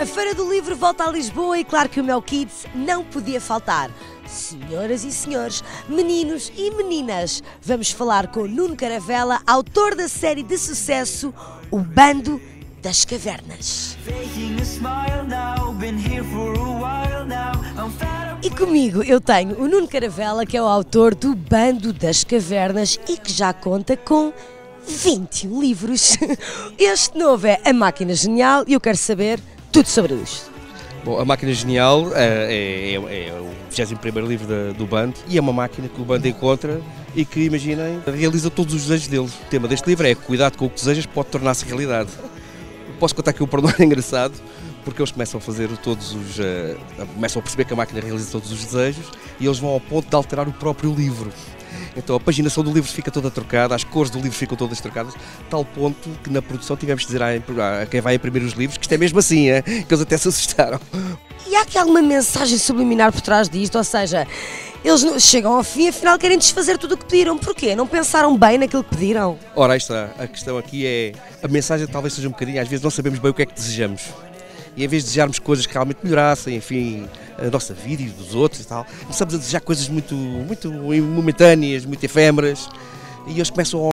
A Feira do Livro volta a Lisboa e claro que o meu Kids não podia faltar. Senhoras e senhores, meninos e meninas, vamos falar com Nuno Caravela, autor da série de sucesso O Bando das Cavernas. E comigo eu tenho o Nuno Caravela, que é o autor do Bando das Cavernas e que já conta com 21 livros. Este novo é A Máquina Genial e eu quero saber tudo sobre isto. Bom, a Máquina Genial é, é, é o 21 livro da, do bando e é uma máquina que o bando encontra e que, imaginem, realiza todos os desejos dele. O tema deste livro é Cuidado com o que desejas pode tornar-se realidade. Posso contar aqui um pormenor engraçado, porque eles começam a fazer todos os. Uh, começam a perceber que a máquina realiza todos os desejos e eles vão ao ponto de alterar o próprio livro. Então a paginação do livro fica toda trocada, as cores do livro ficam todas trocadas, tal ponto que na produção tivemos de dizer a, quem vai imprimir os livros que isto é mesmo assim, é? que eles até se assustaram. E há aqui alguma mensagem subliminar por trás disto? Ou seja, eles chegam ao fim e afinal querem desfazer tudo o que pediram. Porquê? Não pensaram bem naquilo que pediram? Ora, aí está. A questão aqui é. A mensagem talvez seja um bocadinho, às vezes não sabemos bem o que é que desejamos e em vez de desejarmos coisas que realmente melhorassem, enfim, a nossa vida e dos outros e tal, começamos a desejar coisas muito, muito momentâneas, muito efêmeras, e eles começam